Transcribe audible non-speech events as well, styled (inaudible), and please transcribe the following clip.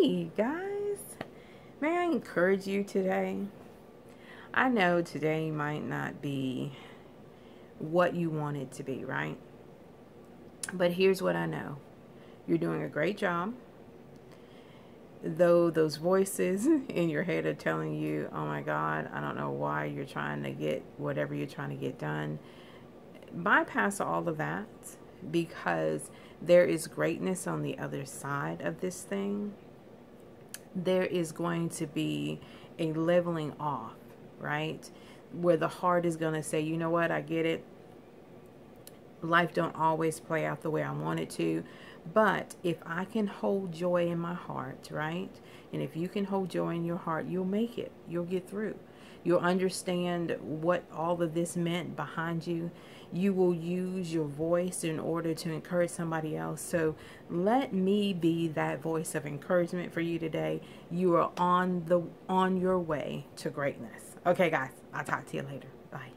Hey guys, may I encourage you today? I know today might not be what you want it to be, right? But here's what I know you're doing a great job. Though those voices (laughs) in your head are telling you, oh my God, I don't know why you're trying to get whatever you're trying to get done, bypass all of that because there is greatness on the other side of this thing. There is going to be a leveling off, right? Where the heart is going to say, you know what, I get it. Life don't always play out the way I want it to. But if I can hold joy in my heart, right? And if you can hold joy in your heart, you'll make it. You'll get through. You'll understand what all of this meant behind you. You will use your voice in order to encourage somebody else. So let me be that voice of encouragement for you today. You are on the on your way to greatness. Okay, guys, I'll talk to you later. Bye.